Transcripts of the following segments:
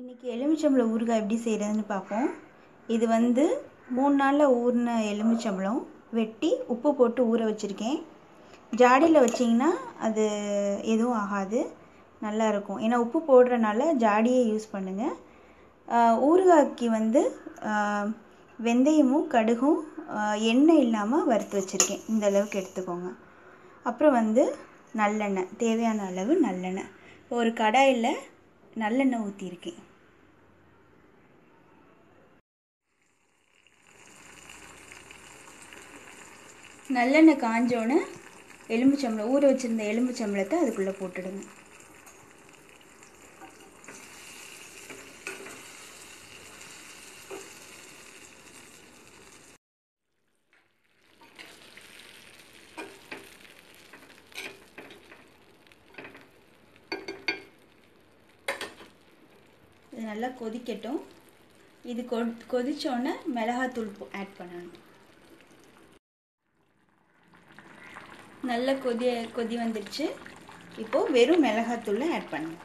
இன்றைக்கி எலுமிச்சம்பழம் ஊறுகாய் எப்படி செய்கிறதுன்னு பார்ப்போம். இது வந்து மூணு நாளில் ஊறின எலுமிச்சம்பழம் வெட்டி உப்பு போட்டு ஊற வச்சுருக்கேன். ஜாடியில் வச்சிங்கன்னா அது எதுவும் ஆகாது நல்லாயிருக்கும் ஏன்னா உப்பு போடுறனால ஜாடியே யூஸ் பண்ணுங்கள் ஊறுகாய்க்கு வந்து வெந்தயமும் கடுகும் எண்ணெய் இல்லாமல் வறுத்து வச்சுருக்கேன். இந்த அளவுக்கு எடுத்துக்கோங்க. அப்புறம் வந்து நல்லெண்ணெய் தேவையான அளவு நல்லெண்ணெய். ஒரு கடாயில் நல்லெண்ணெய் ஊற்றிருக்கேன் நல்லெண்ணெய் காஞ்சோன்னு எலும்புச்சம்பளம் ஊற வச்சுருந்த எலும்புச்சம்பளத்தை அதுக்குள்ளே போட்டுடுங்க. இது நல்லா கொதிக்கட்டும். இது கொ கொதித்தோடனே மிளகாத்தூள் ஆட் பண்ணணும். நல்லா கொதி கொதி வந்துடுச்சு. இப்போது வெறும் மிளகாத்தூளை ஆட் பண்ணணும்.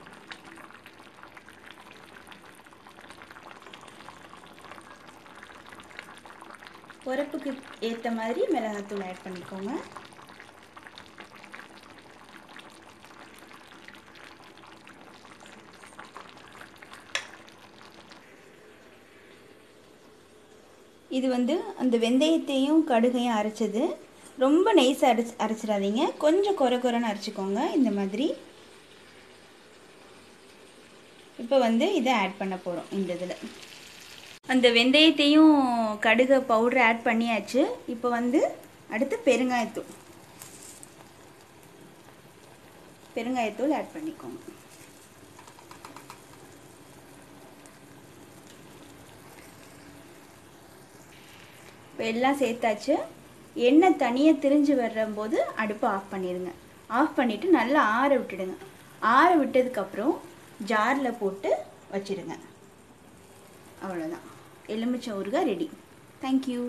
உரப்புக்கு ஏற்ற மாதிரி மிளகாத்தூள் ஆட் பண்ணிக்கோங்க. இது வந்து அந்த வெந்தயத்தையும் கடுகையும் அரைச்சது. ரொம்ப நைஸாக அரைச்சி அரைச்சிடாதீங்க. கொஞ்சம் குறை குறைன்னு அரைச்சிக்கோங்க இந்த மாதிரி. இப்போ வந்து இதை ஆட் பண்ண போகிறோம் இந்த இதில். அந்த வெந்தயத்தையும் கடுகை பவுடர் ஆட் பண்ணியாச்சு. இப்போ வந்து அடுத்து பெருங்காயத்தூள். பெருங்காயத்தூள் ஆட் பண்ணிக்கோங்க. இப்போ எல்லாம் சேர்த்தாச்சு. எண்ணெய் தனியாக திரிஞ்சு வர்றம்போது அடுப்பை ஆஃப் பண்ணிடுங்க. ஆஃப் பண்ணிவிட்டு நல்லா ஆற விட்டுடுங்க. ஆற விட்டதுக்கப்புறம் ஜாரில் போட்டு வச்சிடுங்க. அவ்வளோதான் எலுமிச்சை ஊறுகாய் ரெடி தேங்க்யூ